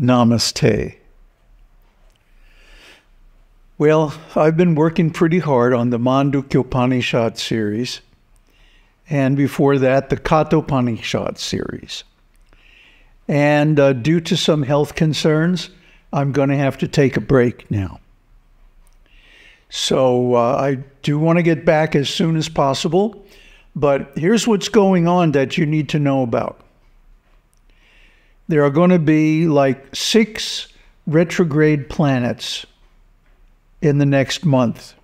Namaste. Well, I've been working pretty hard on the Mandukya Upanishad series, and before that, the Kathopanishad series. And uh, due to some health concerns, I'm going to have to take a break now. So uh, I do want to get back as soon as possible, but here's what's going on that you need to know about there are going to be like six retrograde planets in the next month.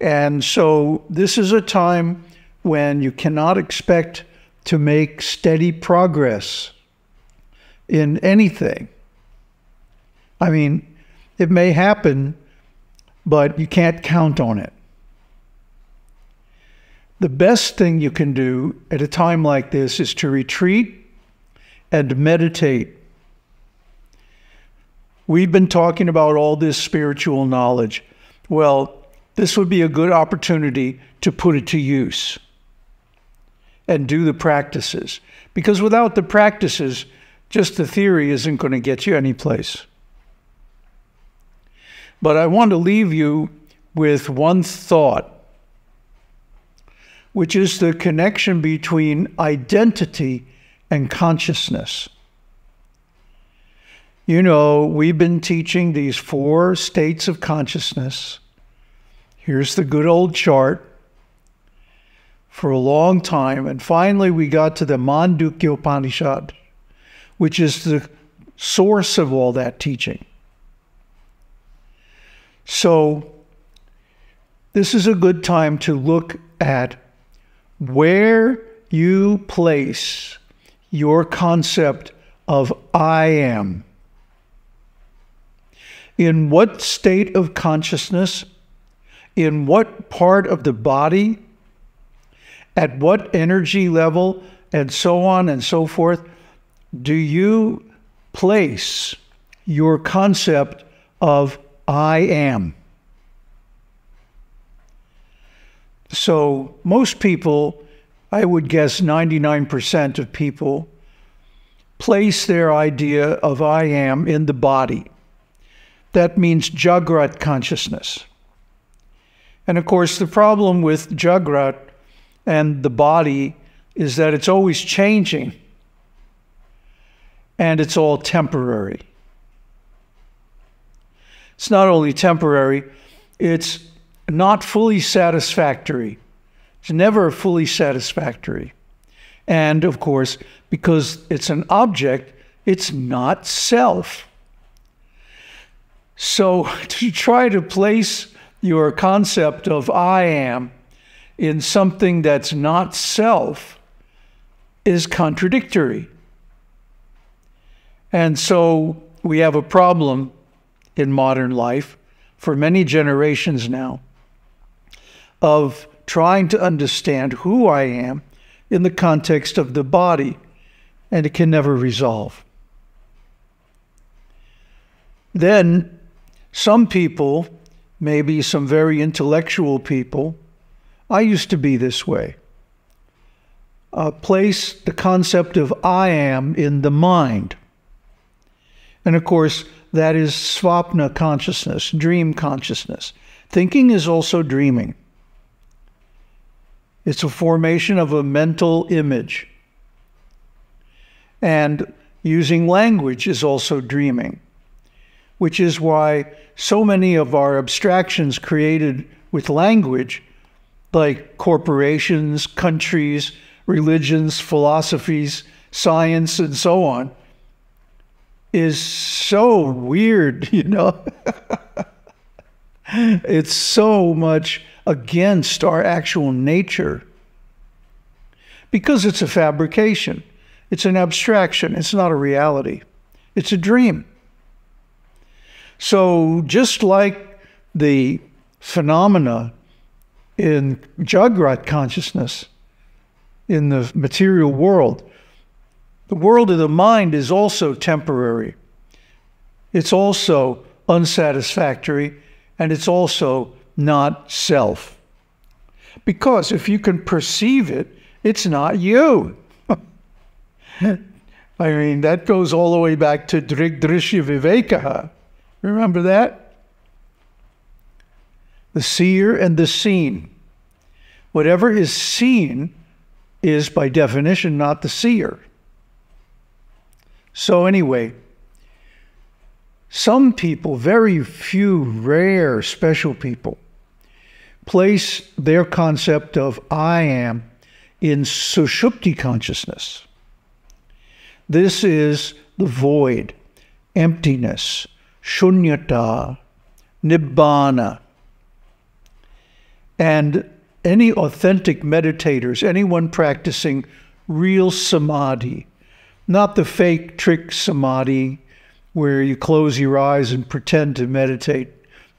And so this is a time when you cannot expect to make steady progress in anything. I mean, it may happen, but you can't count on it. The best thing you can do at a time like this is to retreat and meditate. We've been talking about all this spiritual knowledge. Well, this would be a good opportunity to put it to use and do the practices. Because without the practices, just the theory isn't going to get you anyplace. But I want to leave you with one thought, which is the connection between identity and consciousness. You know, we've been teaching these four states of consciousness. Here's the good old chart for a long time. And finally, we got to the Mandukya Upanishad, which is the source of all that teaching. So, this is a good time to look at where you place your concept of I am. In what state of consciousness, in what part of the body, at what energy level, and so on and so forth, do you place your concept of I am? So, most people I would guess 99% of people place their idea of I am in the body. That means Jagrat consciousness. And of course, the problem with Jagrat and the body is that it's always changing and it's all temporary. It's not only temporary, it's not fully satisfactory. It's never fully satisfactory. And of course, because it's an object, it's not self. So to try to place your concept of I am in something that's not self is contradictory. And so we have a problem in modern life for many generations now of trying to understand who I am in the context of the body, and it can never resolve. Then, some people, maybe some very intellectual people, I used to be this way, uh, place the concept of I am in the mind. And of course, that is svapna consciousness, dream consciousness. Thinking is also dreaming. It's a formation of a mental image. And using language is also dreaming, which is why so many of our abstractions created with language, like corporations, countries, religions, philosophies, science, and so on, is so weird, you know? it's so much against our actual nature because it's a fabrication. It's an abstraction. It's not a reality. It's a dream. So, just like the phenomena in Jagrat consciousness, in the material world, the world of the mind is also temporary. It's also unsatisfactory, and it's also not self. Because if you can perceive it, it's not you. I mean, that goes all the way back to Drigdrishya Vivekaha. Remember that? The seer and the seen. Whatever is seen is, by definition, not the seer. So, anyway, some people, very few, rare, special people, place their concept of I am in Sushupti consciousness. This is the void, emptiness, shunyata, nibbana. And any authentic meditators, anyone practicing real samadhi, not the fake trick samadhi where you close your eyes and pretend to meditate,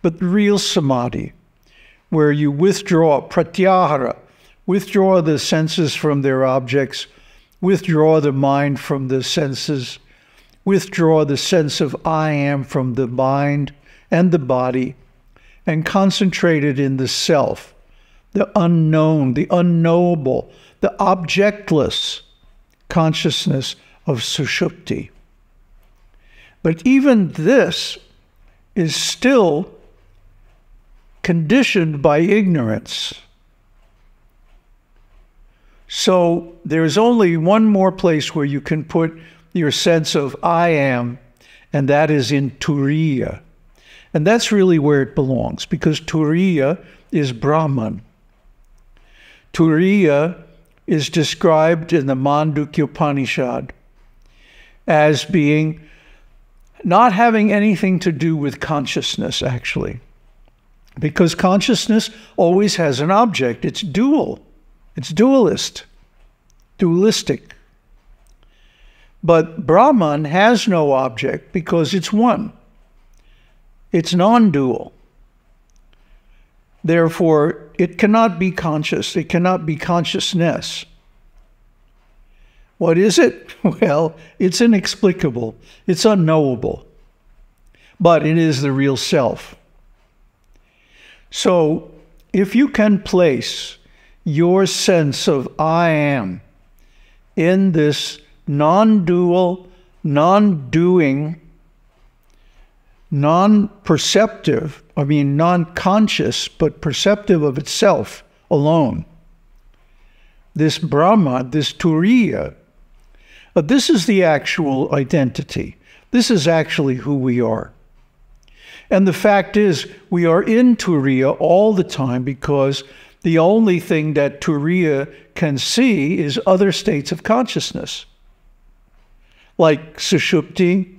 but real samadhi, where you withdraw pratyahara, withdraw the senses from their objects, withdraw the mind from the senses, withdraw the sense of I am from the mind and the body, and concentrate it in the self, the unknown, the unknowable, the objectless consciousness of Sushupti. But even this is still conditioned by ignorance. So there's only one more place where you can put your sense of I am, and that is in Turiya. And that's really where it belongs because Turiya is Brahman. Turiya is described in the Mandukya Upanishad as being not having anything to do with consciousness, actually. Because consciousness always has an object, it's dual, it's dualist, dualistic. But Brahman has no object because it's one, it's non dual. Therefore, it cannot be conscious, it cannot be consciousness. What is it? Well, it's inexplicable, it's unknowable, but it is the real self. So, if you can place your sense of I am in this non dual, non doing, non perceptive, I mean, non conscious, but perceptive of itself alone, this Brahma, this Turiya, uh, this is the actual identity. This is actually who we are. And the fact is, we are in Turiya all the time because the only thing that Turiya can see is other states of consciousness, like Sushupti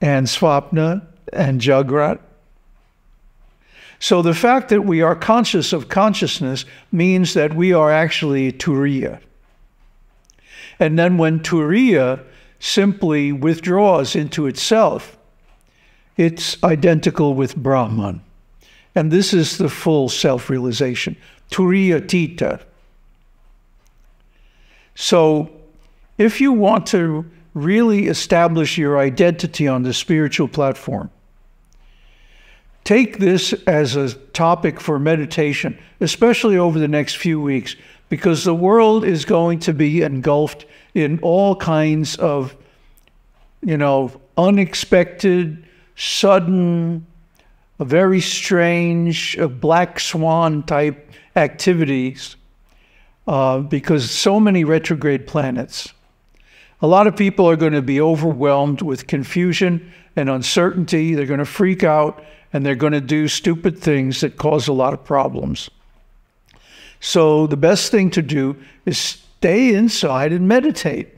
and Swapna and Jagrat. So the fact that we are conscious of consciousness means that we are actually Turiya. And then when Turiya simply withdraws into itself, it's identical with Brahman. And this is the full self realization. Turiya Tita. So, if you want to really establish your identity on the spiritual platform, take this as a topic for meditation, especially over the next few weeks because the world is going to be engulfed in all kinds of, you know, unexpected, sudden, very strange, black swan type activities uh, because so many retrograde planets. A lot of people are going to be overwhelmed with confusion and uncertainty. They're going to freak out and they're going to do stupid things that cause a lot of problems. So the best thing to do is stay inside and meditate.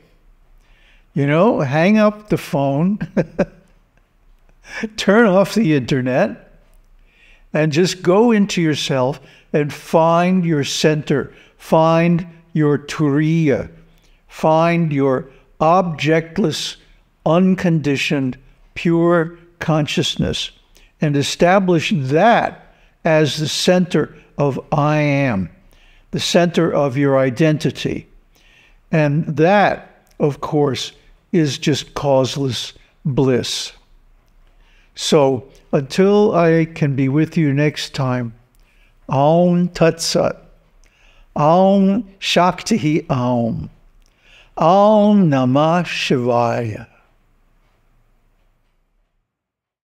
You know, hang up the phone, turn off the internet, and just go into yourself and find your center, find your turiya, find your objectless, unconditioned, pure consciousness, and establish that as the center of I am the center of your identity. And that, of course, is just causeless bliss. So until I can be with you next time, Aum Tat Sat, Aum Shakti Aum, Aum Namah Shivaya.